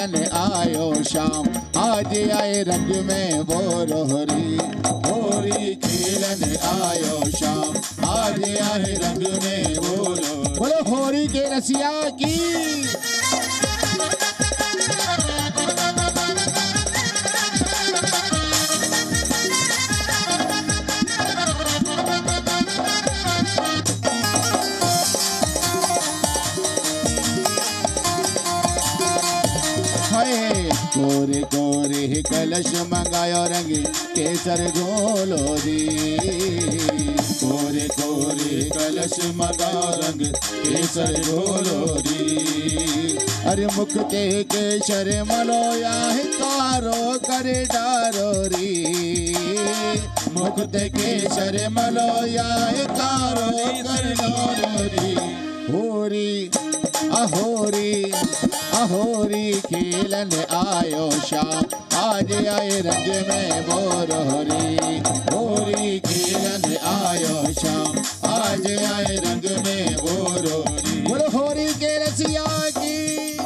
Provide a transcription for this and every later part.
खेलन आयो शाम। आज आए रंग में वो रोहरी। होरी खेलन आयो शाम। आज आए रंग में वो बोलो, होरी के रसिया की। कलश मंगायो रंग केसर कोरे कलश मंगायो रंग केसर दी अरे मुख के केसर malo या कारो करे डारो री मुख ते केसर malo या कारो करे डारो री होरी अहोरी अहोरी खेलन आयो शाम आज आए रंग में बोर होरी खेलन आयो शाम आज आए रंग में बोर होरी होरी के रसिया की।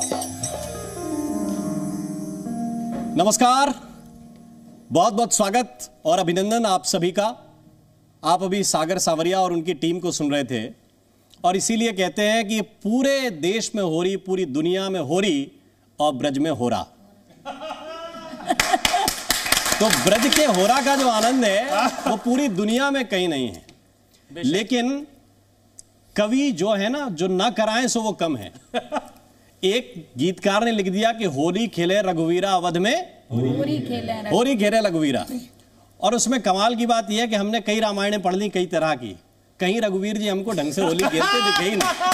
नमस्कार। बहुत बहुत स्वागत और अभिनंदन आप सभी का। आप अभी सागर सावरिया और उनकी टीम को सुन रहे थे। और इसीलिए कहते हैं कि पूरे देश में हो रही पूरी दुनिया में हो रही और ब्रज में हो रहा। तो ब्रज के होरा का जो आनंद है वो पूरी दुनिया में कहीं नहीं है। लेकिन कवि जो है ना जो ना कराएँ सो वो कम है। एक गीतकार ने लिख दिया कि होली खेले रघुवीरा अवध में। पूरी खेले हैं होरी घेरे लघुवीरा और उसमें कमाल की बात यह है कि हमने कई रामायणें पढ़ ली कई तरह की। कहीं रघुवीर जी हमको ढंग से होली खेलते दिखे ही नहीं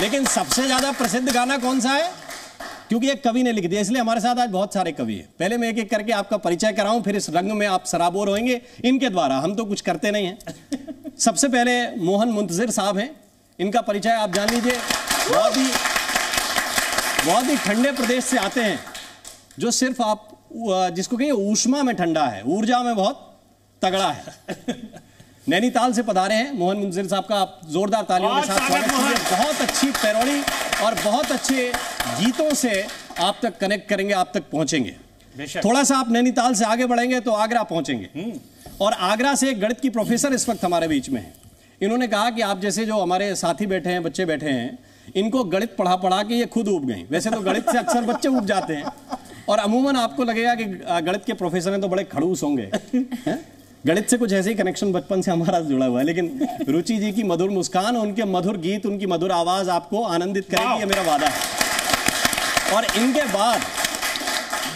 लेकिन सबसे ज़्यादा प्रसिद्ध गाना कौन सा है? क्योंकि एक कवि ने लिख दिया, इसलिए हमारे साथ आज बहुत सारे कवि हैं। पहले मैं एक एक करके आपका परिचय कराऊं, फिर इस रंग में आप सराबोर होंगे। इनके द्वारा हम तो कुछ करते नहीं हैं। सबसे पहले मोहन मुंतजिर साहब हैं। इनका परिचय आप जान लीजिए। बहुत ही बहुत ही ठंडे प्रदेश से आते हैं, जो सिर्फ़ आप जिसको कहिए ऊष्मा में ठंडा है, ऊर्जा में बहुत तगड़ा है। नैनीताल से पधारे हैं मोहन मुंजिर साहब का आप जोरदार तालियों के साथ स्वागत, कीजिए। बहुत अच्छी पैरोड़ी और बहुत अच्छे गीतों से आप तक कनेक्ट करेंगे आप तक पहुँचेंगे। थोड़ा सा आप नैनीताल से आगे बढ़ेंगे तो आगरा पहुँचेंगे। और आगरा से एक गणित की प्रोफेसर इस वक्त हमारे बीच में है। इन्होंने कहा कि आप जैसे जो हमारे साथी बैठे हैं बच्चे बैठे हैं इनको गणित पढ़ा पढ़ा के ये खुद उब गए वैसे तो गणित से अक्सर बच्चे उब जाते हैं। और अमूमन आपको लगेगा कि गणित के प्रोफेसर हैं तो बड़े खड़ूस होंगे। हैं? गणित से कुछ ऐसे ही कनेक्शन बचपन से हमारा जुड़ा हुआ है लेकिन रुचि जी की मधुर मुस्कान उनके मधुर गीत उनकी मधुर आवाज़ आपको आनंदित करेगी ये मेरा वादा है। और इनके बाद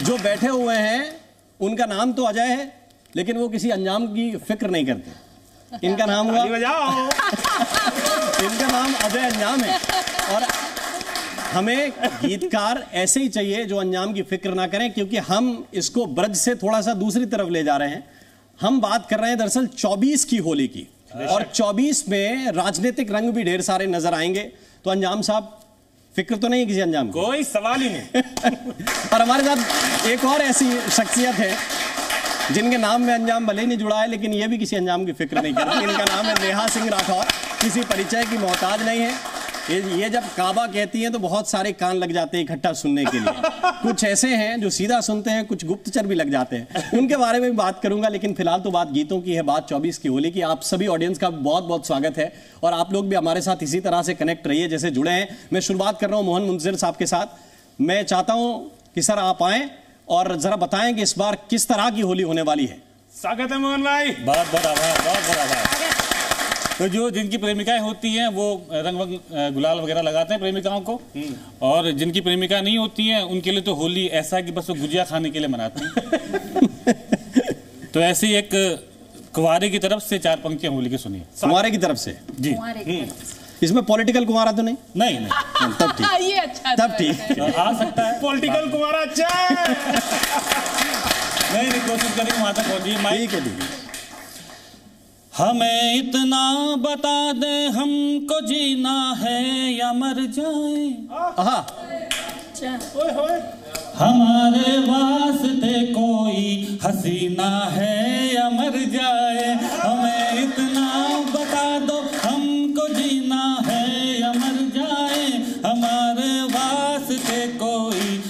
जो बैठे हुए हैं उनका नाम तो अजय है लेकिन वो किसी अंजाम की फ़िक्र नहीं करते। इनका नाम हुआ इनका नाम अजय अंजाम है। और हमें गीतकार ऐसे ही चाहिए जो अंजाम की फ़िक्र ना करें क्योंकि हम इसको ब्रज से थोड़ा सा दूसरी तरफ़ ले जा रहे हैं। हम बात कर रहे हैं दरअसल 24 की होली की। और 24 में राजनीतिक रंग भी ढेर सारे नज़र आएँगे। तो अंजाम साहब फ़िक्र तो नहीं किसी अंजाम कोई सवाल ही नहीं। और हमारे साथ एक और ऐसी शख्सियत है जिनके नाम में अंजाम भले ही नहीं जुड़ा है लेकिन ये भी किसी अंजाम की फ़िक्र नहीं करती इनका नाम है नेहा सिंह राठौर। किसी परिचय की मोहताज नहीं है। ये ये जब काबा कहती है तो बहुत सारे कान लग जाते हैं इकट्ठा सुनने के लिए। कुछ ऐसे हैं जो सीधा सुनते हैं कुछ गुप्तचर भी लग जाते हैं। उनके बारे में भी बात करूँगा लेकिन फ़िलहाल तो बात गीतों की है बात 24 की होली की। आप सभी ऑडियंस का बहुत बहुत स्वागत है और आप लोग भी हमारे साथ इसी तरह से कनेक्ट रहिए जैसे जुड़े हैं। मैं शुरुआत कर रहा हूँ मोहन मुंजिर साहब के साथ। मैं चाहता हूँ कि सर आप आए और जरा बताएँ कि इस बार किस तरह की होली होने वाली है। स्वागत है मोहन भाई। बहुत बहुत आभार बहुत बहुत आभार। तो जो जिनकी प्रेमिकाएँ होती हैं वो रंग वंग गुलाल वगैरह लगाते हैं प्रेमिकाओं को। और जिनकी प्रेमिका नहीं होती हैं उनके लिए तो होली ऐसा है कि बस वो गुजिया खाने के लिए मनाते हैं। तो ऐसे ही एक कुंवारे की तरफ़ से चार पंक्तियाँ होली के सुनिए। कुमारे की तरफ़ से? जी। इसमें पॉलिटिकल कुमारा तो नहीं? नहीं नहीं। तब ठीक। ये अच्छा तब ठीक। तो आ सकता है। पॉलिटिकल कुमार अच्छा है। नहीं नहीं कोशिश करेंगे वहाँ तक पहुंचिए। माइक ठीक है ठीक है। हमें इतना बता दे हमको जीना है या मर जाए। हमारे वास्ते कोई हसीना है या मर जाए। हमें इतना बता दो हमको जीना है या मर जाए। हमारे वास्ते कोई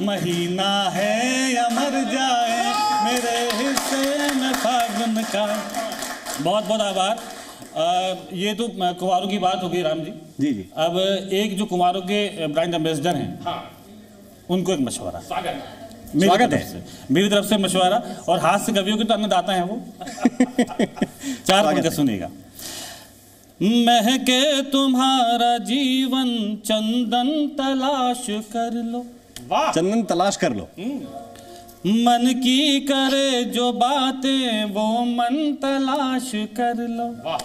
महीना है या मर जाए मेरे हिस्से में फागुन का। बहुत बहुत आभार। ये तो कुंवारों की बात हो गई राम जी। जी जी। अब एक जो कुमारों के ब्रांड एम्बेसडर हैं उनको एक मशवरा। मेरी स्वागत है। मेरी तरफ़ से मशवरा। और हास्य कवियों के तो अन्नदाता हैं वो। चार पंक्ति सुनिएगा। महके तुम्हारा जीवन चंदन तलाश कर लो। वाह। चंदन तलाश कर लो। मन की करे जो बातें वो मन तलाश कर लो। वाह।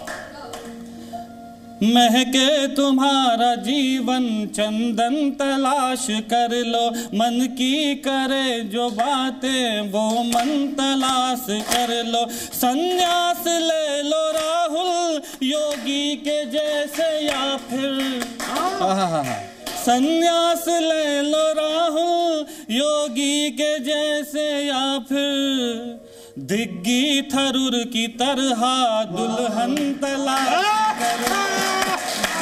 महके तुम्हारा जीवन चंदन तलाश कर लो। मन की करे जो बातें वो मन तलाश कर लो। संन्यास ले लो राहुल योगी के जैसे या फिर। संन्यास ले लो राहुल योगी के जैसे या फिर। दिग्गी थरुर की तरह दुल्हन तलाश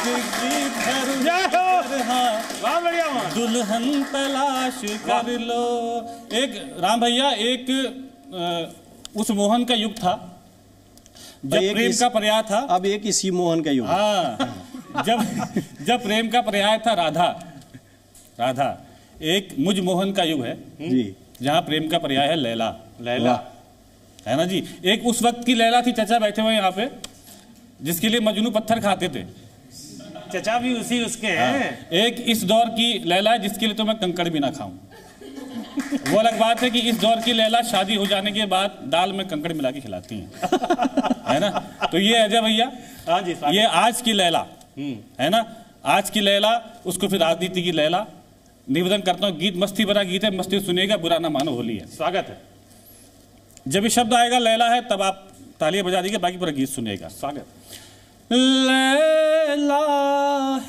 दिग्गी थरुर। तरह दुल्हन तलाश कर लो। एक राम भैया एक अ, उस मोहन का युग था। जब प्रेम इस- का पर्याय था। अब एक इसी मोहन का युग। हाँ। जब जब प्रेम का पर्याय था राधा। राधा एक मुझ मोहन का युग है। जी। जहाँ प्रेम का पर्याय है लैला। लैला। है ना जी? एक उस वक्त की लैला थी चचा बैठे हुए यहाँ पे जिसके लिए मजनू पत्थर खाते थे। चचा भी उसी उसके हैं। एक इस दौर की लैला है जिसके लिए तो मैं कंकड़ भी ना खाऊं। वो अलग बात है कि इस दौर की लैला शादी हो जाने के बाद दाल में कंकड़ मिला के खिलाती हैं। है ना? तो ये अजय भैया हाँ जी ये आज की लैला। है ना? आज की लैला उसको फिर राजनीति की लैला। निवेदन करता हूँ गीत मस्ती भरा गीत है मस्ती सुनेगा बुरा ना मानो होली है। स्वागत है। जब ये शब्द आएगा लैला है तब आप तालियाँ बजा दीजिए बाकी पूरा गीत सुनिएगा। स्वागत। लैला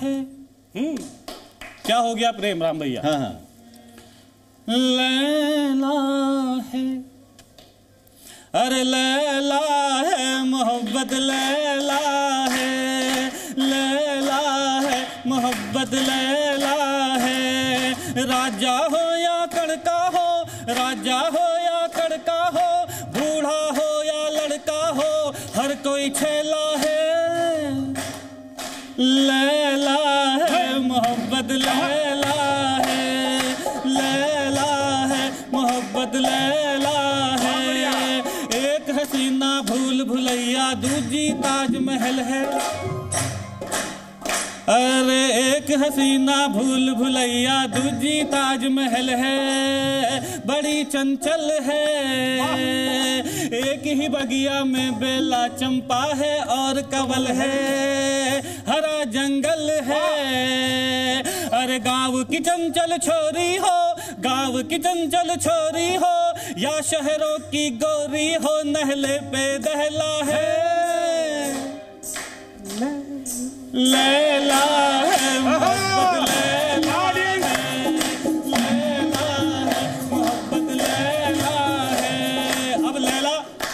है। क्या हो गया प्रेम राम भैया? हाँ हाँ। लैला है। अरे लैला है मोहब्बत लैला है। लैला है मोहब्बत लैला है। राजा हो या कड़का हो राजा हो मोहब्बत लैला है एक हसीना भूल भुलैया दूजी ताजमहल है। अरे एक हसीना भूल भुलैया दूजी ताजमहल है। बड़ी चंचल है। एक ही बगिया में बेला चंपा है और कवल है। हरा जंगल है। अरे गाँव की चंचल छोरी हो गाँव की चंचल छोरी हो या शहरों की गोरी हो नहले पे दहला है। लैला है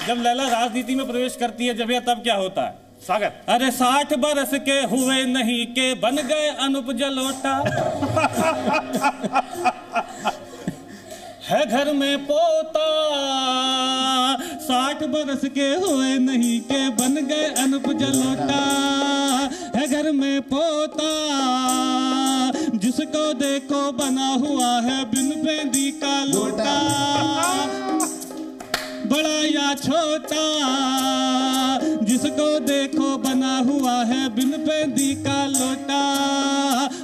जब लैला राजनीति में प्रवेश करती है जब यह तब क्या होता है? स्वागत अरे साठ बरस के हुए नहीं के बन गए अनुप जलोटा है घर में पोता। साठ बरस के हुए नहीं के बन गए अनुप जलोटा। है घर में पोता, जिसको देखो बना हुआ है बिन बेंदी का लोटा। बड़ा या छोटा, जिसको देखो बना हुआ है बिन पेंदी का लोटा।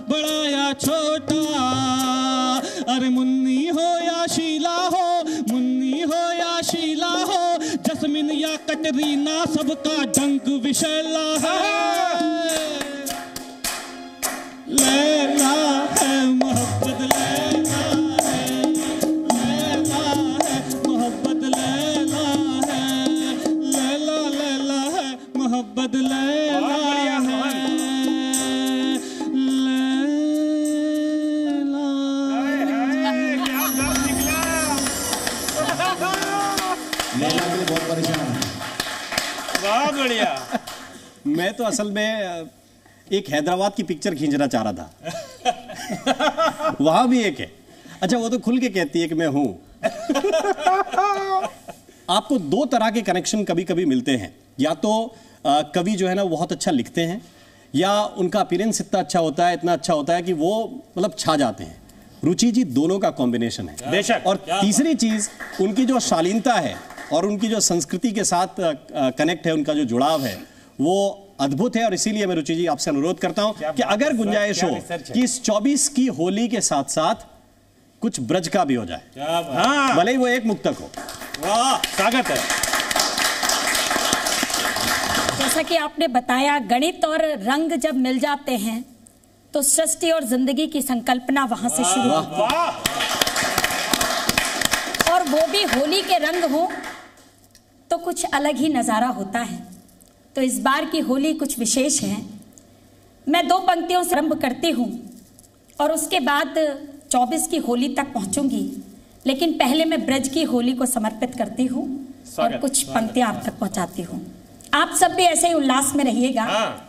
बड़ा या छोटा अरे मुन्नी हो या शीला हो मुन्नी हो या शीला हो जस्मिन या कटरीना सबका डंक विशला है। लैला। मैं तो असल में एक हैदराबाद की पिक्चर खींचना चाह रहा था। वहाँ भी एक है। अच्छा वो तो खुल के कहती है कि मैं हूँ। आपको दो तरह के कनेक्शन कभी कभी मिलते हैं। या तो कवि जो है ना बहुत अच्छा लिखते हैं या उनका अपीरेंस इतना अच्छा होता है इतना अच्छा होता है कि वो मतलब छा जाते हैं। रुचि जी दोनों का कॉम्बिनेशन है। बेशक और तीसरी चीज़ उनकी जो शालीनता है और उनकी जो संस्कृति के साथ कनेक्ट है उनका जो जुड़ाव है वो अद्भुत है और इसीलिए मैं रुचि जी आपसे अनुरोध करता हूँ कि अगर गुंजाइश हो कि इस 24 की होली के साथ साथ कुछ ब्रज का भी हो जाए। हाँ? भले ही वो एक मुक्तक हो। वाह स्वागत है। जैसा कि आपने बताया गणित और रंग जब मिल जाते हैं तो सृष्टि और ज़िंदगी की संकल्पना वहाँ से शुरू होती है। और वो भी होली के रंग हो तो कुछ अलग ही नज़ारा होता है। तो इस बार की होली कुछ विशेष है। मैं दो पंक्तियों से आरंभ करती हूँ और उसके बाद 24 की होली तक पहुँचूँगी। लेकिन पहले मैं ब्रज की होली को समर्पित करती हूँ और कुछ पंक्तियाँ आप तक पहुँचाती हूँ। आप सब भी ऐसे ही उल्लास में रहिएगा। हाँ।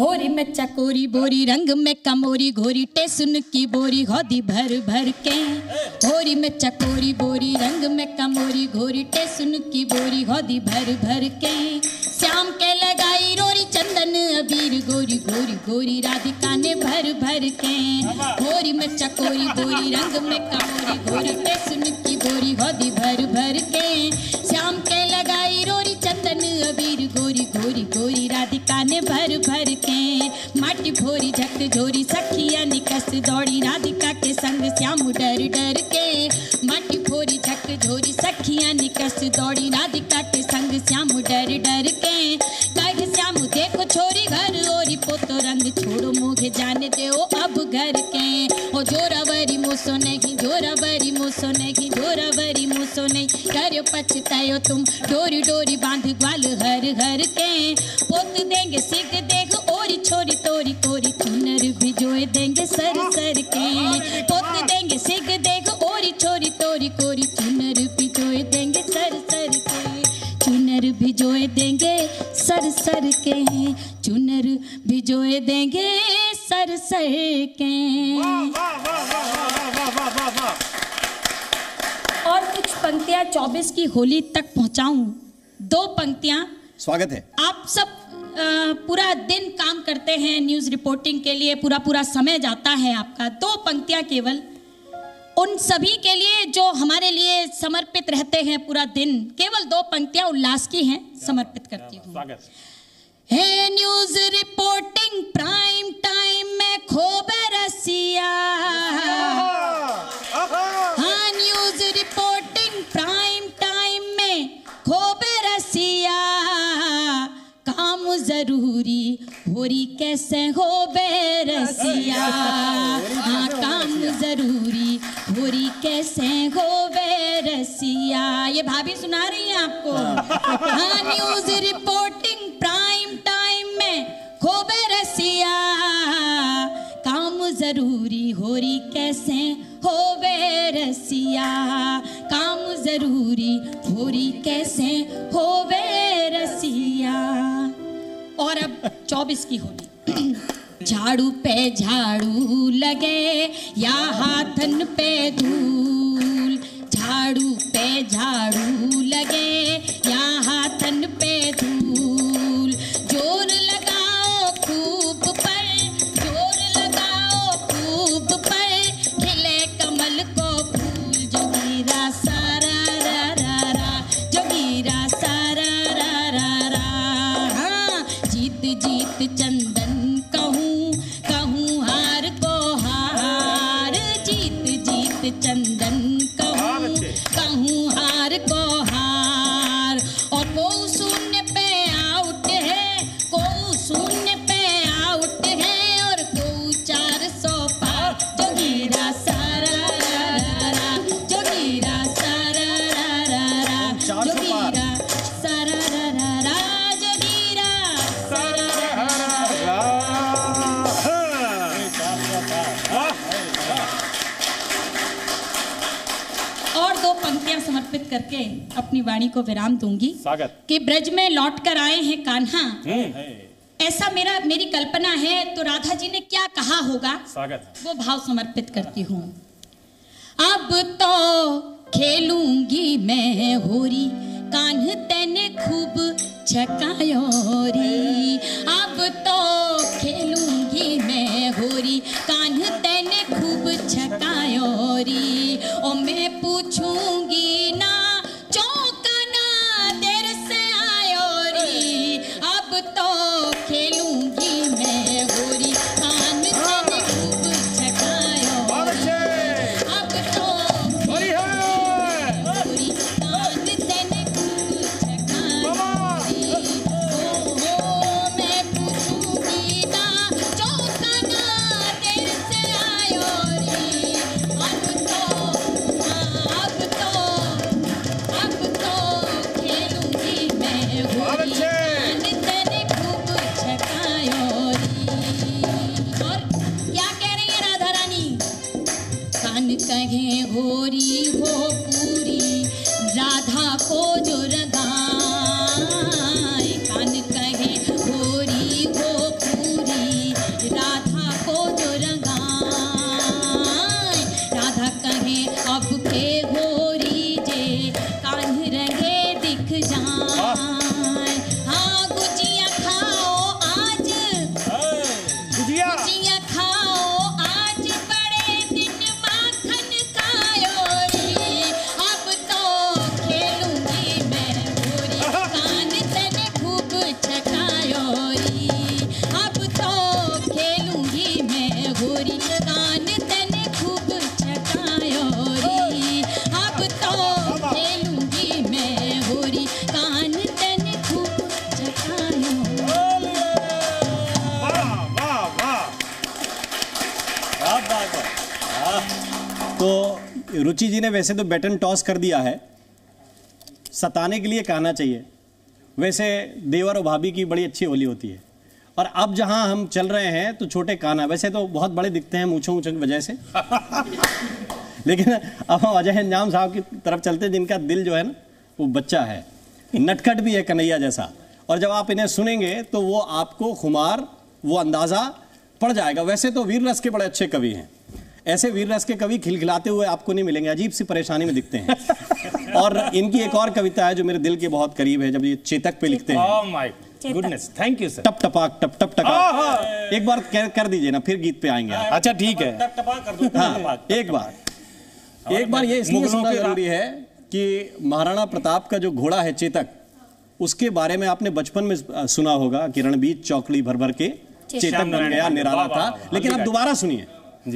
होरी में चकोरी बोरी, रंग में कमोरी घोरी, टेसुन की बोरी होदी भर भर के। होरी में चकोरी बोरी, रंग में कमोरी घोरी, टेसुन की बोरी होदी भर भर के। श्याम के लगाई रोरी, चंदन अबीर गोरी गोरी गोरी, राधिका ने भर भर के। होरी में चकोरी बोरी, रंग में कमोरी घोरी, टेसुन की बोरी होदी भर भर के। रोरी अबीर गोरी गोरी गोरी राधिका ने भर भर के माटी भोरी, झक झोरी, सखिया निकस दौड़ी, राधिका के संग श्याम डर डर के माटी भोरी, झक झोरी, सखिया निकस दौड़ी, राधिका के संग श्याम डर डर के। कह श्याम, देखो छोरी घर, ओरी पोतो रंग छोड़ो, मोघे जाने दो अब घर के। ओ जोरावरी मोसो नहीं पछतायो पछतायो तुम। डोरी डोरी बाँध ग्वाल हर हर के। पोत देंगे, सिख देख ओरी छोरी तोरी कोरी चुनर भिजोए देंगे सर सर के। पोत देंगे, सिख देख ओरी छोरी तोरी कोरी चुनर भिजोए देंगे सर सर के। चुनर भिजोए देंगे सर सर के। चुनर भिजोए देंगे सर सर के। वाह वाह वाह वाह वाह वाह वाह। पंक्तियाँ 24 की होली तक पहुंचाऊं। दो पंक्तियाँ। स्वागत है। आप सब पूरा दिन काम करते हैं न्यूज़ रिपोर्टिंग के लिए पूरा पूरा समय जाता है आपका। दो पंक्तियाँ केवल। उन सभी के लिए जो हमारे लिए समर्पित रहते हैं पूरा दिन केवल दो पंक्तियाँ उल्लास की हैं समर्पित करती हूँ। स्वागत। है न्यूज़ रिपोर्टिंग प्राइम टाइम में खोबे रसिया। ज़रूरी होरी कैसे हो रसिया? हाँ काम ज़रूरी होरी कैसे हो रसिया? ये भाभी सुना रही है आपको? हाँ। न्यूज़ रिपोर्टिंग प्राइम टाइम में खोबे रसिया। काम ज़रूरी होरी कैसे होवे रसिया? काम ज़रूरी होरी कैसे हो रसिया और अब 24 की होगी झाड़ू पे झाड़ू लगे, या हाथन पे धूल। झाड़ू पे झाड़ू लगे, या हाथन पे धूल। अपनी वाणी को विराम दूँगी स्वागत। कि ब्रज में लौट कर आए हैं कान्हा। ऐसा मेरा मेरी कल्पना है तो राधा जी ने क्या कहा होगा? स्वागत। वो भाव समर्पित करती हूँ। अब तो खेलूँगी मैं होरी कान्ह तेने खूब छकायो री अब तो खेलूँगी मैं होरी कान्ह तेने खूब छकायो री ओ मैं पूछूँगी तो राधा को जो रगाए वैसे तो बैटन टॉस कर दिया है। सताने के लिए कहना चाहिए। वैसे देवर और भाभी की बड़ी अच्छी होली होती है। और अब जहाँ हम चल रहे हैं तो छोटे काना, वैसे तो बहुत बड़े दिखते हैं मूछों ऊंचों की वजह से। लेकिन अब हम अजय अंजाम साहब की तरफ़ चलते हैं, जिनका दिल जो है ना, वो बच्चा है। नटखट भी है कन्हैया जैसा। और जब आप इन्हें सुनेंगे तो वो आपको खुमार, वो अंदाज़ा पड़ जाएगा। वैसे तो वीर रस के बड़े अच्छे कवि हैं। ऐसे वीर रस के कवि खिलखिलाते हुए आपको नहीं मिलेंगे अजीब सी परेशानी में दिखते हैं। और इनकी एक और कविता है जो मेरे दिल के बहुत करीब है जब ये चेतक पे लिखते हैं। गुडनेस थैंक यू सर टप टपाक टप टप टका। एक बार कर, कर दीजिए ना फिर गीत पे आएँगे अच्छा ठीक है। टप टपा कर दो हाँ एक बार। एक बार ये इसलिए सुनना ज़रूरी है कि महाराणा प्रताप का जो घोड़ा है चेतक उसके बारे में आपने बचपन में सुना होगा कि रणबीर चौकड़ी भर भर के चेतक। बन गया निराला था। लेकिन आप दोबारा सुनिए।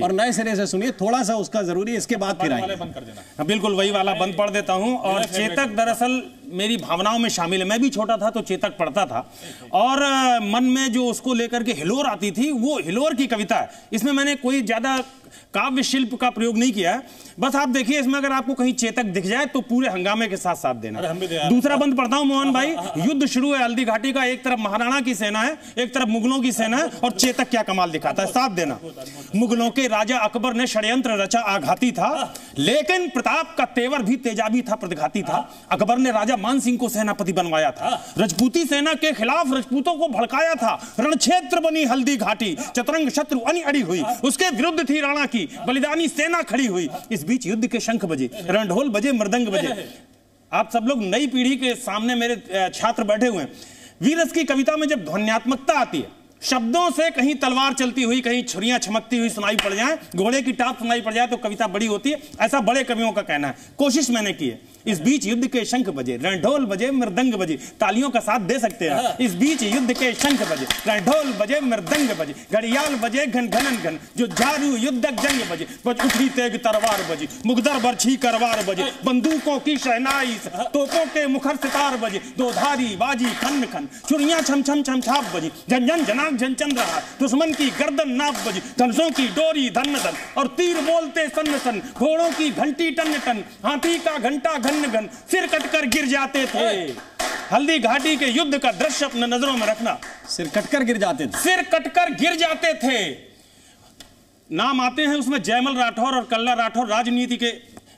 और नए सिरे से सुनिए थोड़ा सा उसका ज़रूरी है इसके बाद फिर आएँगे। बंद कर देना। हाँ, बिल्कुल वही वाला बंद पढ़ देता हूँ और चेतक दरअसल मेरी भावनाओं में शामिल है। मैं भी छोटा था तो चेतक पढ़ता था। और मन में जो उसको लेकर के हिलोर आती थी वो हिलोर की कविता है। इसमें मैंने कोई ज़्यादा काव्य शिल्प का प्रयोग नहीं किया है। बस आप देखिए इसमें अगर आपको कहीं चेतक दिख जाए तो पूरे हंगामे के साथ साथ देना यार। दूसरा बंद पढ़ता हूँ मोहन भाई। युद्ध शुरू है हल्दी घाटी का एक तरफ़ महाराणा की सेना है एक तरफ़ मुगलों की सेना है और चेतक क्या कमाल दिखाता है साथ देना। मुगलों के राजा अकबर ने षड्यंत्र रचा आघाती था। लेकिन प्रताप का तेवर भी तेजाबी था प्रतिघाती था। अकबर ने राजा मान सिंह को सेनापति बनवाया था। रजपूती सेना के खिलाफ रजपूतों को भड़काया था। रणक्षेत्र बनी हल्दी घाटी। चतुरंग शत्रु अनि अड़ी हुई। उसके विरुद्ध थी राणा की। बलिदानी सेना खड़ी हुई। इस बीच युद्ध के शंख बजे, रणढोल बजे, मृदंग बजे। आप सब लोग नई पीढ़ी के सामने मेरे छात्र बैठे हुए वीरस की कविता में जब ध्वन्यात्मकता आती है, शब्दों से कहीं तलवार चलती हुई, कहीं छुरियाँ चमकती हुई सुनाई पड़ जाए, घोड़े की टाप सुनाई पड़ जाए तो कविता बड़ी होती है। ऐसा बड़े कवियों का कहना है। कोशिश मैंने की है। इस बीच युद्ध के शंख बजे रणढोल बजे मृदंग बजे तालियों का साथ दे सकते हैं। इस बीच युद्ध के शंख बजे रणढोल बजे मृदंग बजे घड़ियाल बजे घन घनन घन जो झारू युद्धक जंग बजे बज उठरी तेग तरवार बजी मुगदर बरछी करवार बजे बंदूकों की शहनाई से, तोपों के मुखर सितार बजे दो धारी बाजी खन खन चुड़ियाँ छम छम छम छाप बजी झन झन जनाक झन चंद्र दुश्मन की गर्दन नाप बजी धनुषों की डोरी धन धन और तीर बोलते सन सन घोड़ों की घंटी टन टन हाथी का घंटा घन घन सिर कटकर गिर जाते थे। हल्दी घाटी के युद्ध का दृश्य अपने नज़रों में रखना। सिर कटकर गिर जाते थे। सिर कटकर गिर जाते थे। नाम आते हैं उसमें जयमल राठौर और कल्ला राठौर राजनीति के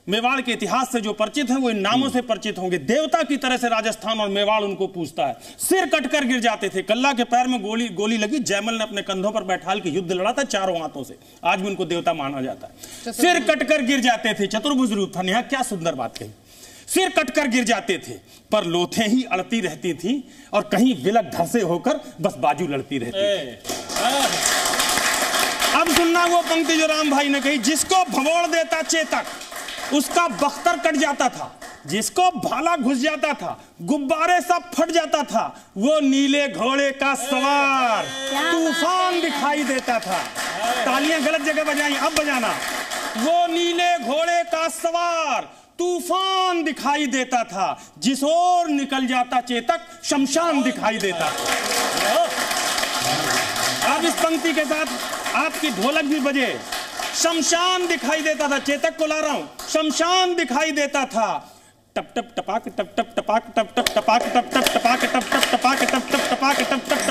मेवाड़ के इतिहास से जो परिचित हैं वो इन नामों से परिचित होंगे। देवता की तरह से राजस्थान और मेवाड़ उनको पूछता है। सिर कटकर गिर जाते थे। कल्ला के पैर में गोली गोली लगी। जयमल ने अपने कंधों पर बैठाल के युद्ध लड़ा था चारों हाथों से। आज भी उनको देवता माना जाता है। सिर कटकर गिर जाते थे। चतुर्भुज रूप था। नेहा क्या सुंदर बात कही। सिर कटकर गिर जाते थे पर लोथे ही अड़ती रहती थी और कहीं विलक धसे होकर बस बाजू लड़ती रहती थी। अब सुनना वो पंक्ति जो राम भाई ने कही जिसको भगोड़ देता चेतक उसका बख्तर कट जाता था। जिसको भाला घुस जाता था गुब्बारे सब फट जाता था वो नीले घोड़े का सवार तूफ़ान दिखाई देता था। तालियाँ गलत जगह बजाई अब बजाना। वो नीले घोड़े का सवार तूफ़ान दिखाई देता था जिस ओर निकल जाता चेतक शमशान दिखाई देता अब इस पंक्ति के साथ आपकी ढोलक भी बजे शमशान दिखाई देता था चेतक को ला रहा हूँ शमशान दिखाई देता था टप टप टपाक टप टप टपाक टप टप टपाक टप टप टपाक टप टप टपाक टप टप टपाक टप टप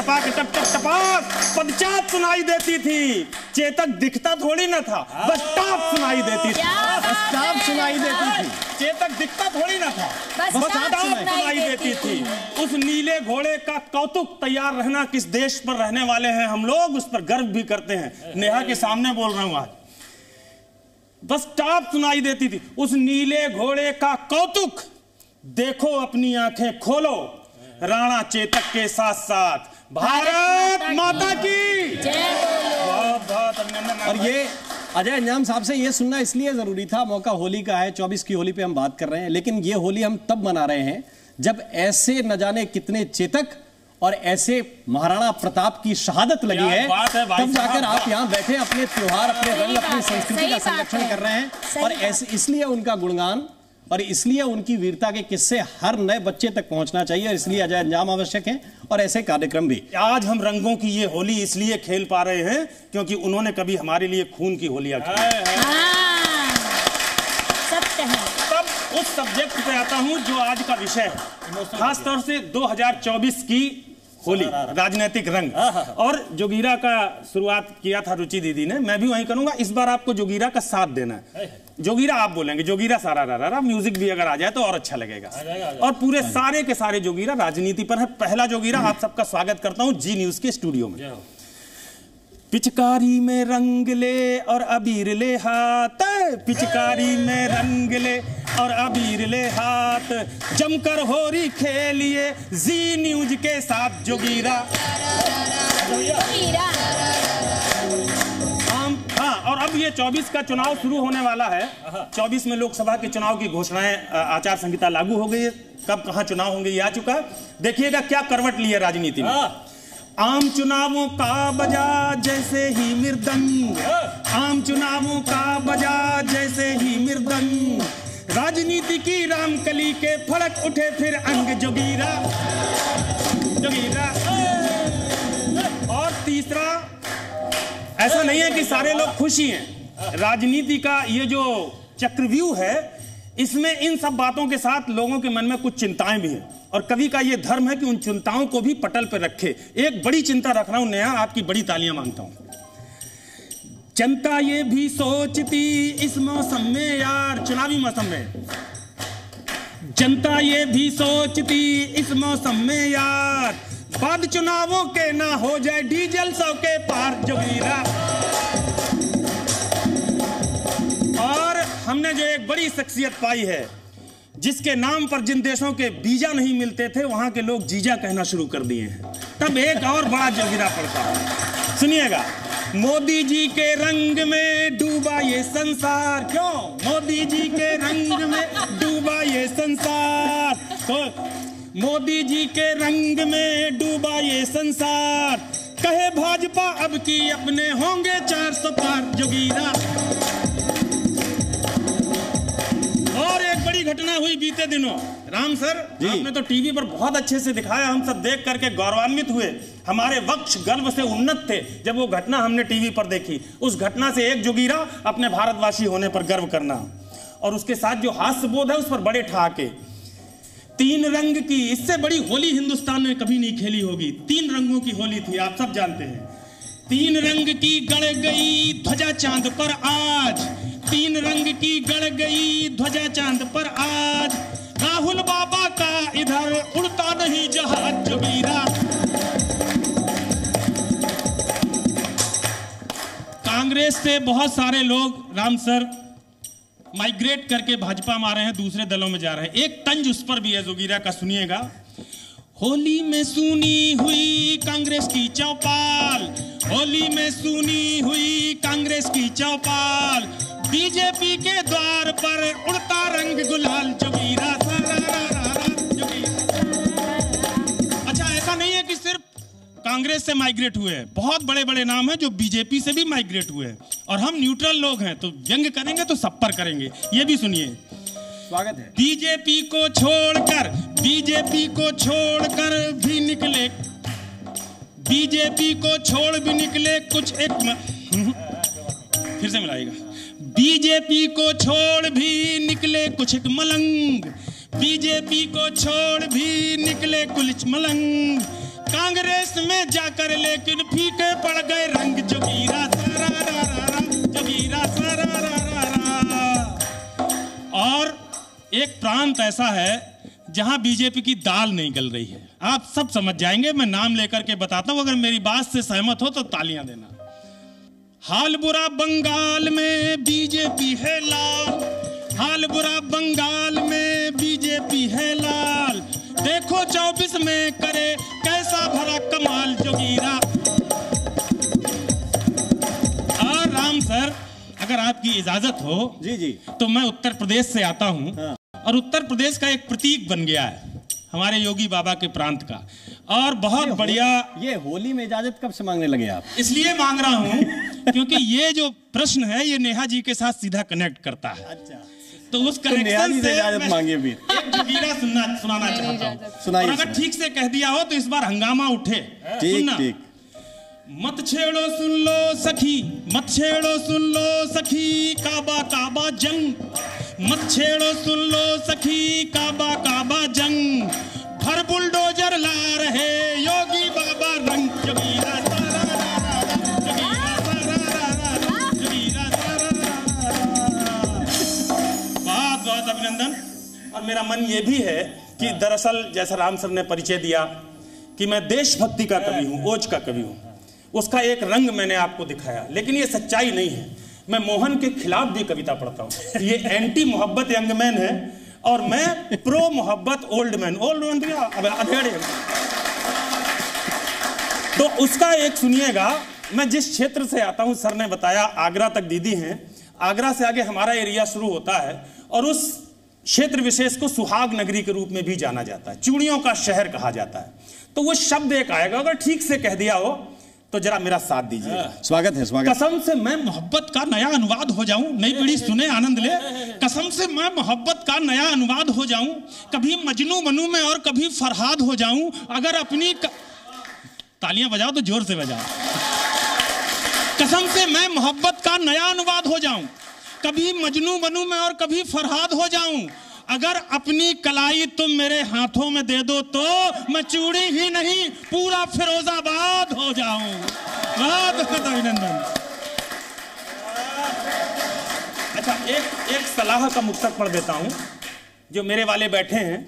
टप पदचात सुनाई देती थी। चेतक दिखता थोड़ी ना था बस टाप सुनाई देती थी। बस टाप सुनाई देती थी। चेतक दिखता थोड़ी ना था बस टाप सुनाई देती थी। उस नीले घोड़े का कौतुक तैयार रहना किस देश पर रहने वाले हैं हम लोग उस पर गर्व भी करते हैं। नेहा के सामने बोल रहा हूँ आज। बस टाप सुनाई देती थी। उस नीले घोड़े का कौतुक देखो अपनी आँखें खोलो राणा चेतक के साथ साथ भारत माता की। बहुत बहुत अभिनंदन और ये अजय अंजाम साहब से ये सुनना इसलिए ज़रूरी था मौका होली का है 24 की होली पे हम बात कर रहे हैं लेकिन ये होली हम तब मना रहे हैं जब ऐसे न जाने कितने चेतक और ऐसे महाराणा प्रताप की शहादत लगी है है तब जाकर आप यहाँ बैठे अपने त्योहार अपने रंग अपनी संस्कृति का संरक्षण कर रहे हैं और ऐसे इसलिए उनका गुणगान और इसलिए उनकी वीरता के किस्से हर नए बच्चे तक पहुँचना चाहिए और इसलिए अजय अंजाम आवश्यक है और ऐसे कार्यक्रम भी। आज हम रंगों की ये होली इसलिए खेल पा रहे हैं क्योंकि उन्होंने कभी हमारे लिए खून की होलियाँ खेली हाँ है। तब उस सब्जेक्ट पे आता हूँ जो आज का विषय है। खास तौर से 2024 की होली राजनीतिक रंग। और जोगीरा का शुरुआत किया था रुचि दीदी ने मैं भी वही करूँगा। इस बार आपको जोगीरा का साथ देना है। जोगीरा आप बोलेंगे जोगीरा सारा रा रा रा म्यूज़िक भी अगर आ जाए तो और अच्छा लगेगा। और पूरे सारे के सारे जोगीरा राजनीति पर है। पहला जोगीरा आप सबका स्वागत करता हूँ जी न्यूज़ के स्टूडियो में। पिचकारी में रंग ले और अबीर ले हाथ। पिचकारी में रंग ले और अबीर ले हाथ। जमकर होरी खेलिए जी न्यूज़ के साथ जोगीरा। और अब ये 24 का चुनाव शुरू होने वाला है। 24 में लोकसभा के चुनाव की घोषणाएँ आचार संहिता लागू हो गई है। कब कहाँ चुनाव होंगे ये आ चुका है। देखिएगा क्या करवट ली है राजनीति में। आम चुनावों का बजा जैसे ही मृदंग। आम चुनावों का बजा जैसे ही मृदंग। राजनीति की रामकली के फड़क उठे फिर अंग जोगीरा। जोगीरा। और तीसरा ऐसा नहीं है कि सारे लोग खुश ही राजनीति का ये जो चक्रव्यूह है, इसमें इन सब बातों के साथ लोगों के मन में कुछ चिंताएँ भी हैं। और कवि का ये धर्म है कि उन चिंताओं को भी पटल पर रखे। एक बड़ी चिंता रख रहा हूँ, नया आपकी बड़ी तालियाँ माँगता हूँ। जनता ये भी सोचती, इस मौसम में यार, चुनावी मौसम में। जनता ये भी सोचती, इस मौसम में यार बाद चुनावों के ना हो जाए डीजल सौ के पार जोगीरा और हमने जो एक बड़ी शख्सियत पाई है, जिसके नाम पर जिन देशों के बीजा नहीं मिलते थे, वहाँ के लोग जीजा कहना शुरू कर दिए हैं। तब एक और बड़ा जोगिरा पड़ता है। सुनिएगा, मोदी जी के रंग में डूबा ये संसार। क्यों? मोदी जी के रंग में डूबा ये संसार। तो मोदी जी के रंग में डूबा ये संसार। कहे भाजपा अब की अपने होंगे चार सौ पार जोगीरा और एक बड़ी घटना हुई बीते दिनों। राम सर आपने तो टीवी पर बहुत अच्छे से दिखाया हम सब देख करके गौरवान्वित हुए। हमारे वक्ष गर्व से उन्नत थे जब वो घटना हमने टीवी पर देखी। उस घटना से एक जोगीरा अपने भारतवासी होने पर गर्व करना। और उसके साथ जो हास्य बोध है उस पर बड़े ठहाके। तीन रंग की, इससे बड़ी होली हिंदुस्तान में कभी नहीं खेली होगी। तीन रंगों की होली थी, आप सब जानते हैं। तीन रंग की गड़ गई ध्वजा चाँद पर आज। तीन रंग की गड़ गई ध्वजा चाँद पर आज। राहुल बाबा का इधर उड़ता नहीं जहाज़ जोगीरा। कांग्रेस से बहुत सारे लोग, राम सर माइग्रेट करके भाजपा में आ रहे हैं दूसरे दलों में जा रहे हैं। एक तंज उस पर भी है जोगीरा का सुनिएगा। होली में सुनी हुई कांग्रेस की चौपाल होली में सुनी हुई कांग्रेस की चौपाल बीजेपी के द्वार पर उड़ता रंग गुलाल जोगीरा सरारारा, कांग्रेस से माइग्रेट हुए हैं। बहुत बड़े बड़े नाम हैं जो बीजेपी से भी माइग्रेट हुए हैं। और हम न्यूट्रल लोग हैं तो व्यंग करेंगे तो सब पर करेंगे। ये भी सुनिए। स्वागत है। बीजेपी को छोड़कर बीजेपी को छोड़कर भी निकले। बीजेपी को छोड़ भी निकले कुछ एक म... फिर से मिलाएगा बीजेपी को छोड़ भी निकले कुछ एक मलंग। बीजेपी को छोड़ भी निकले कुछ मलंग। कांग्रेस में जाकर लेकिन फीके पड़ गए रंग जोगीरा सरारारा, जोगीरा सरारारा। और एक प्रांत ऐसा है जहाँ बीजेपी की दाल नहीं गल रही है। आप सब समझ जाएँगे मैं नाम लेकर के बताता हूँ अगर मेरी बात से सहमत हो तो तालियाँ देना। हाल बुरा बंगाल में बीजेपी है लाल। हाल बुरा बंगाल में बीजेपी है लाल। देखो 24 में करे कैसा भरा कमाल जोगीरा। और राम सर अगर आपकी इजाज़त हो जी जी। तो मैं उत्तर प्रदेश से आता हूँ। और उत्तर प्रदेश का एक प्रतीक बन गया है हमारे योगी बाबा के प्रांत का। और बहुत ये बढ़िया ये होली में इजाज़त कब से मांगने लगे आप? इसलिए मांग रहा हूँ क्योंकि ये जो प्रश्न है ये नेहा जी के साथ सीधा कनेक्ट करता है। अच्छा। तो उस तो कनेक्शन जी से मांगे इजाज़त मांगिए एक जगीरा सुनना सुनाना चाहता हूँ। सुनाइए, और अगर ठीक से कह दिया हो तो इस बार हंगामा उठे। ठीक सुनना। ठीक। मत छेड़ो सुन लो सखी मत छेड़ो सुन लो सखी काबा काबा जंग। मत छेड़ो सुन लो सखी काबा काबा जंग। मेरा मन ये भी है कि दरअसल जैसा राम सर ने परिचय दिया कि मैं देशभक्ति का कवि हूँ ओज का कवि हूँ। उसका एक रंग मैंने आपको दिखाया लेकिन ये सच्चाई नहीं है। मैं मोहन के खिलाफ भी कविता पढ़ता हूँ। ये एंटी मोहब्बत यंग मैन है और मैं प्रो मोहब्बत ओल्ड मैन ओल्ड मैन अब तो उसका एक सुनिएगा। मैं जिस क्षेत्र से आता हूँ सर ने बताया आगरा तक दीदी हैं। आगरा से आगे हमारा एरिया शुरू होता है और उस क्षेत्र विशेष को सुहाग नगरी के रूप में भी जाना जाता है। चूड़ियों का शहर कहा जाता है। तो वो शब्द एक आएगा अगर ठीक से कह दिया हो तो जरा मेरा साथ दीजिए। स्वागत है स्वागत। कसम से मैं मोहब्बत का नया अनुवाद हो जाऊँ नई पीढ़ी सुने आनंद ले। कसम से मैं मोहब्बत का नया अनुवाद हो जाऊँ कभी मजनू बनूं में और कभी फरहाद हो जाऊँ अगर अपनी क... तालियाँ बजाओ तो ज़ोर से बजाओ। कसम से मैं मोहब्बत का नया अनुवाद हो जाऊँ कभी मजनू बनू मैं और कभी फरहाद हो जाऊँ। अगर अपनी कलाई तुम मेरे हाथों में दे दो तो मैं चूड़ी ही नहीं, पूरा फिरोजाबाद हो जाऊँ। बहुत बहुत अभिनंदन। अच्छा एक एक सलाह का मुक्तक पढ़ देता हूँ। जो मेरे वाले बैठे हैं,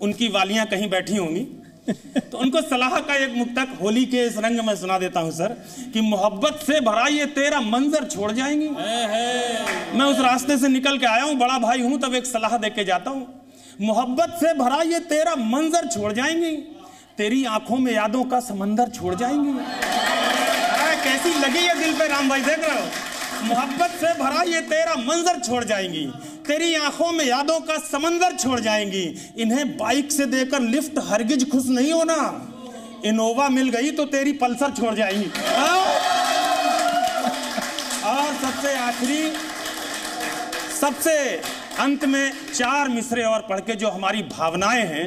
उनकी वालियाँ कहीं बैठी होंगी। तो उनको सलाह का एक मुक्तक होली के इस रंग में सुना देता हूँ सर कि मोहब्बत से भरा ये तेरा मंजर छोड़ जाएँगी। मैं उस रास्ते से निकल के आया हूँ बड़ा भाई हूँ तब एक सलाह दे के जाता हूँ। मोहब्बत से भरा ये तेरा मंजर छोड़ जाएँगी। तेरी आँखों में यादों का समंदर छोड़ जाएँगी। कैसी लगी है दिल पे? राम भाई देख रहे हो? मोहब्बत से भरा ये तेरा मंजर छोड़ जाएँगी। तेरी आँखों में यादों का समंदर छोड़ जाएँगी। इन्हें बाइक से देकर लिफ्ट हरगिज खुश नहीं होना। इनोवा मिल गई तो तेरी पल्सर छोड़ जाएँगी। और सबसे आखिरी, सबसे अंत में चार मिसरे और पढ़ के जो हमारी भावनाएँ हैं,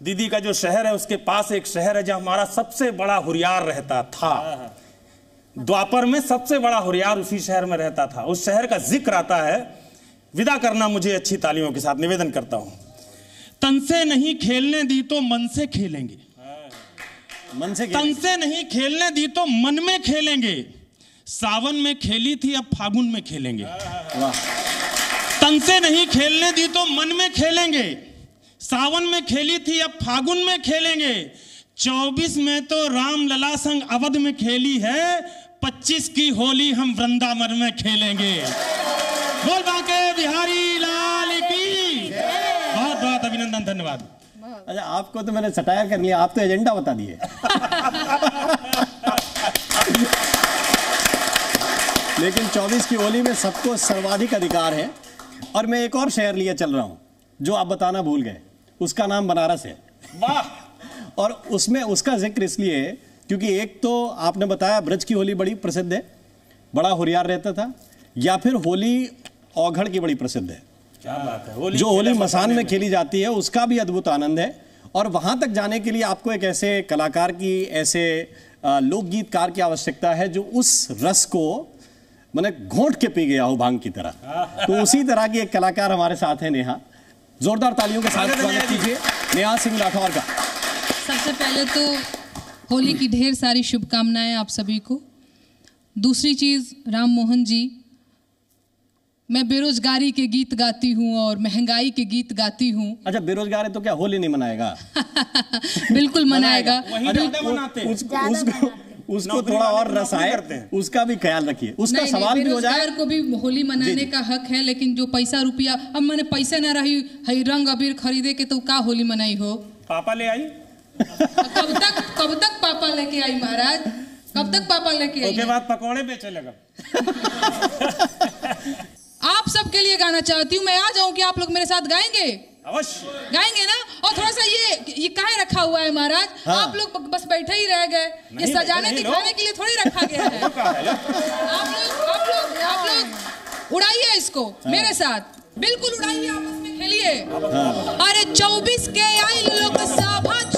दीदी का जो शहर है, उसके पास एक शहर है जहाँ हमारा सबसे बड़ा हुरियार रहता था। द्वापर में सबसे बड़ा हुरियार उसी शहर में रहता था। उस शहर का ज़िक्र आता है विदा करना मुझे अच्छी तालियों के साथ निवेदन करता हूँ। तन से नहीं खेलने दी तो मन से खेलेंगे। मन से तन से नहीं खेलने दी तो मन में खेलेंगे। सावन में खेली थी अब फागुन में खेलेंगे। तन से नहीं खेलने दी तो मन में खेलेंगे। सावन में खेली थी अब फागुन में खेलेंगे। चौबीस में तो राम लला संग अवध में खेली है पच्चीस की होली हम वृंदावन में खेलेंगे। बोल बांके बिहारी लाल की। बहुत बहुत अभिनंदन धन्यवाद। अच्छा आपको तो मैंने सटायर कर लिया आप तो एजेंडा बता दिए। लेकिन 24 की होली में सबको सर्वाधिक अधिकार है। और मैं एक और शहर लिए चल रहा हूँ जो आप बताना भूल गए। उसका नाम बनारस है। वाह! और उसमें उसका ज़िक्र इसलिए है क्योंकि एक तो आपने बताया ब्रज की होली बड़ी प्रसिद्ध है बड़ा हुरियार रहता था या फिर होली औघड़ की बड़ी प्रसिद्ध है। क्या बात है होली जो होली मसान में खेली जाती है उसका भी अद्भुत आनंद है। और वहाँ तक जाने के लिए आपको एक ऐसे कलाकार की ऐसे लोकगीतकार की आवश्यकता है जो उस रस को मैंने घोंट के पी गया हो भाँग की तरह। तो उसी तरह की एक कलाकार हमारे साथ है नेहा। जोरदार तालियों के साथ स्वागत कीजिए। नेहा सिंह राठौर का। सबसे पहले तो होली की ढेर सारी शुभकामनाएँ आप सभी को। दूसरी चीज़ राम मोहन जी मैं बेरोजगारी के गीत गाती हूँ और महँगाई के गीत गाती हूँ। अच्छा बेरोजगार है तो क्या होली नहीं मनाएगा? बिल्कुल मनाएगा। उस, उसको उसको थोड़ा और नौकरी रस आए करते हैं। उसका भी ख्याल रखिए। उसका नहीं, सवाल नहीं, भी हो जाए। बेरोजगार को भी होली मनाने जी। का हक है लेकिन जो पैसा रुपया अब मैंने पैसा ना रही रंग अबीर खरीदे के तो का होली मनाई हो? पापा ले आई? कब तक कब तक पापा लेके आई महाराज? कब तक पापा लेके आई? उसके बाद पकौड़े बेचे लगा आप सबके लिए गाना चाहती हूँ मैं आ जाऊँ कि आप लोग मेरे साथ गाएँगे? अवश्य। गाएँगे ना? और थोड़ा सा ये ये काहे रखा हुआ है महाराज? हाँ। आप लोग बस बैठे ही रह गए। ये सजाने दिखाने के लिए थोड़ी रखा गया है। आप लोग आप लोग आप लोग उड़ाइए इसको हाँ। मेरे साथ। बिल्कुल उड़ाइए आपस में खेलिए। अरे 24 के आई लोकसभा चुनाव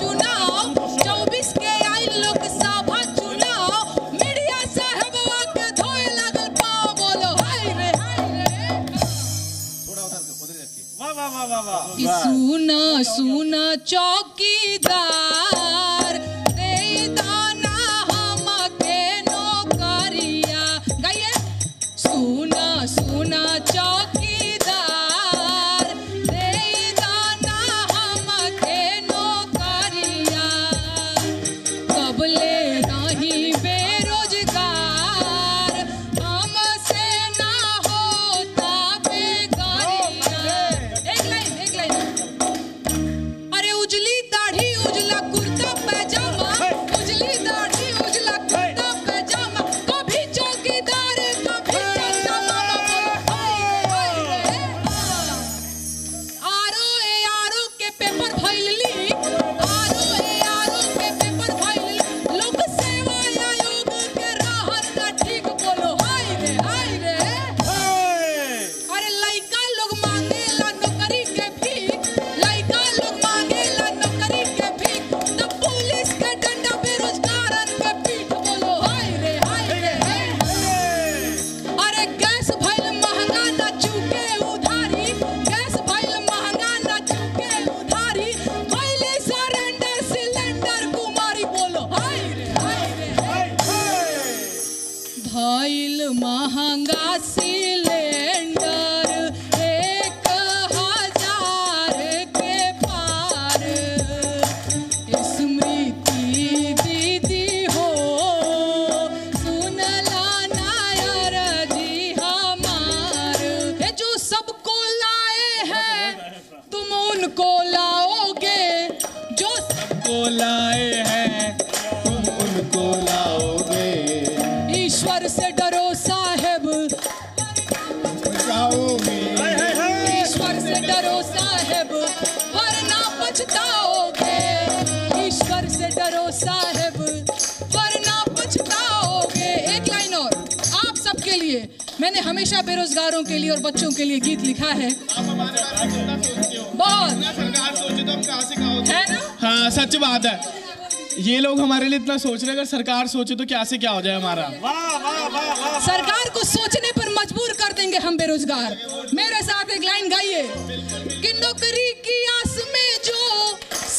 सुना सुना चौकीदार la curta para हमेशा बेरोजगारों के लिए और बच्चों के लिए गीत लिखा है। बहुत। है ना? हाँ सच बात है। ये लोग हमारे लिए इतना सोच रहे अगर सरकार सोचे तो क्या से क्या हो जाए हमारा। सरकार को सोचने पर मजबूर कर देंगे हम बेरोजगार। मेरे साथ एक लाइन गाइए। कि नौकरी की आस में जो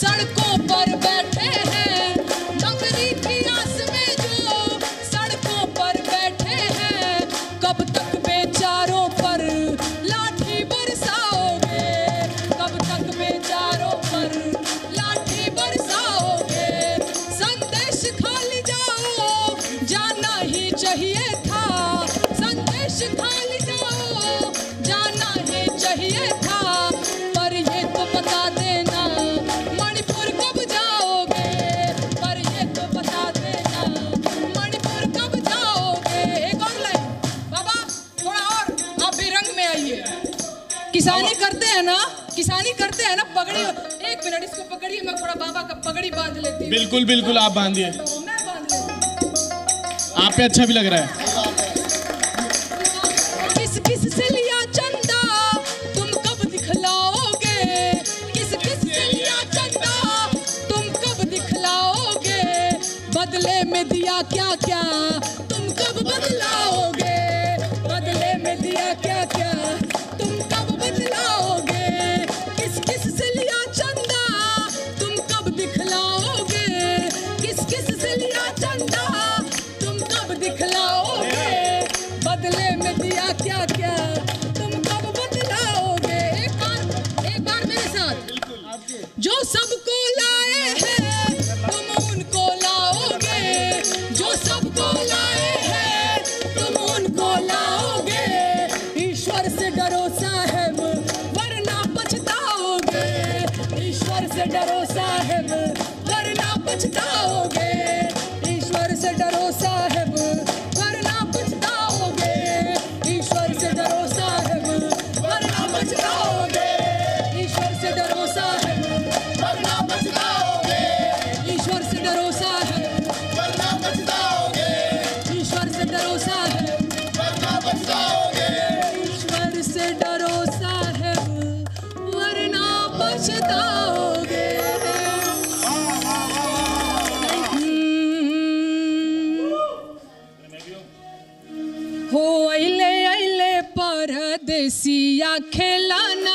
सड़कों पर बैठे हैं नौकरी की आस में जो सड़कों पर बैठे पगड़ी बाँध लेती हूँ। बिल्कुल बिल्कुल आप बांधिए हूँ। आप पे अच्छा भी लग रहा है। किस किस से लिया चंदा? तुम कब दिखलाओगे? किस किस से लिया चंदा? तुम कब दिखलाओगे? बदले में दिया क्या क्या खेलाना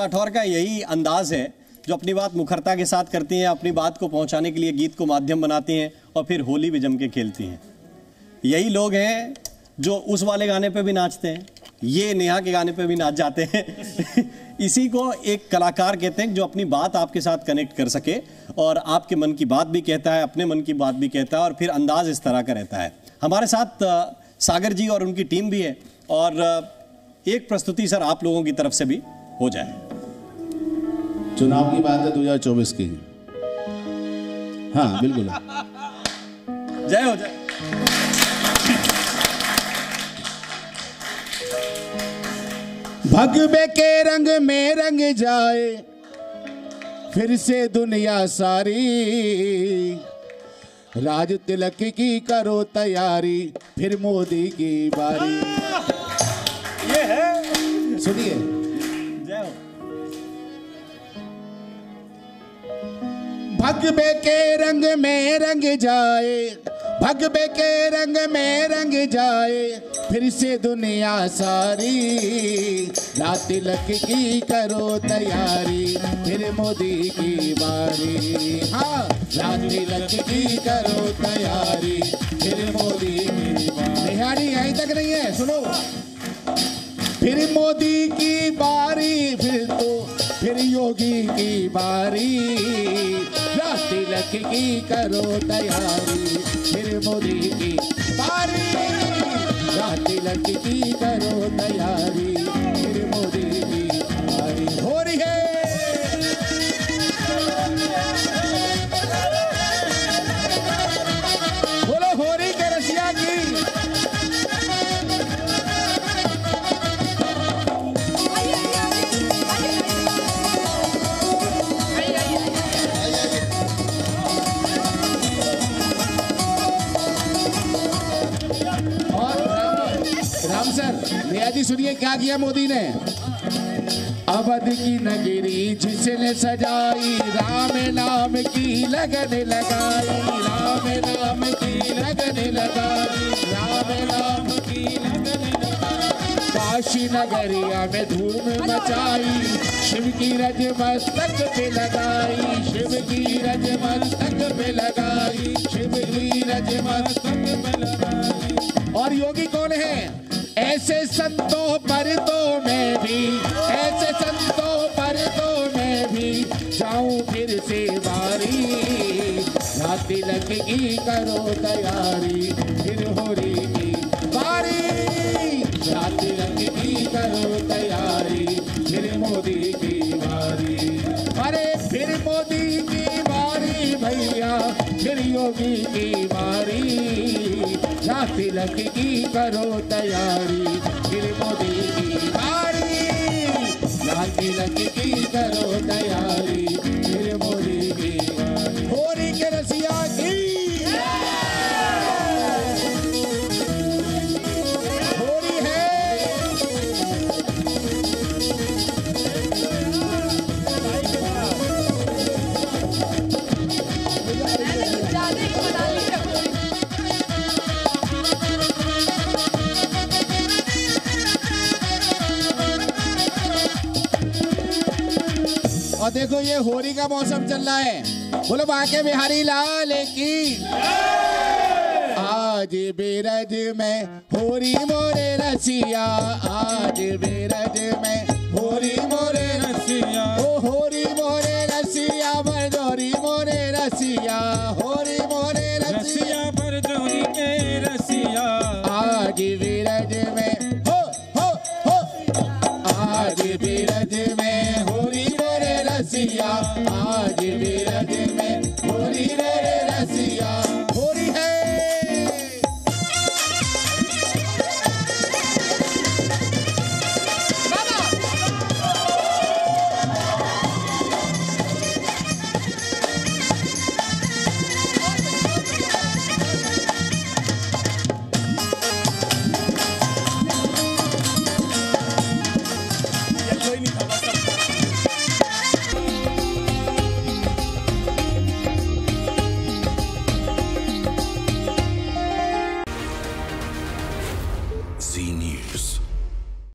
राठौर का यही अंदाज है, जो अपनी बात मुखरता के साथ करती हैं, अपनी बात को पहुँचाने के लिए गीत को माध्यम बनाती हैं और फिर होली भी जम के खेलती हैं। यही लोग हैं जो उस वाले गाने पे भी नाचते हैं, ये नेहा के गाने पे भी नाच जाते हैं। इसी को एक कलाकार कहते हैं जो अपनी बात आपके साथ कनेक्ट कर सके और आपके मन की बात भी कहता है, अपने मन की बात भी कहता है और फिर अंदाज इस तरह का रहता है। हमारे साथ सागर जी और उनकी टीम भी है और एक प्रस्तुति सर आप लोगों की तरफ़ से भी हो जाए। चुनाव की बात है 2024 की। हाँ बिल्कुल। जय हो जय। भगवे के रंग में रंग जाए फिर से दुनिया सारी। राज तिलक की करो तैयारी फिर मोदी की बारी। ये है। सुनिए। भगवे के रंग में रंग जाए भगवे के रंग में रंग जाए, फिर से दुनिया सारी ला तिलक की करो तैयारी, फिर मोदी की बारी। हाँ ला तिलक की करो तैयारी, फिर मोदी की बारी। निहारी यहीं तक नहीं है, सुनो। फिर मोदी की बारी, फिर तो फिर योगी की बारी। तिलक की करो तैयारी, फिर मोदी की बारी। तिलक की करो तैयारी, फिर मोदी की बारी। हो रही है। जी सुनिए क्या किया मोदी ने। अवध की नगरी जिसने सजाई, राम नाम की लगन लगाई, राम नाम की लगन लगाई, राम नाम की लगन लगाई। काशी नगरिया में धूम मचाई, शिव की रज मस्तक पे लगाई, शिव की रज मस्तक पे लगाई, शिव की रज मस्तक पे लगाई। और योगी कौन है? ऐसे संतों पर तो मैं भी, ऐसे संतों पर तो मैं भी जाऊँ फिर से बारी। रात की करो तैयारी, फिर होरी की बारी। रात की करो तैयारी, फिर मोदी की बारी। अरे, फिर मोदी की बारी, भैया, फिर योगी की बारी। रात तिलक की करो तैयारी। फिर मोदी की बारी। ना तिलक की करो तैयारी। और देखो ये होली का मौसम चल रहा है। बोलो बाके बिहारी लाल की। आज बेरज में होरी मोरे रसिया, आज बेरज में होरी मोरे रसिया। ओ होरी मोरे रसिया मजोरी मोरे रसिया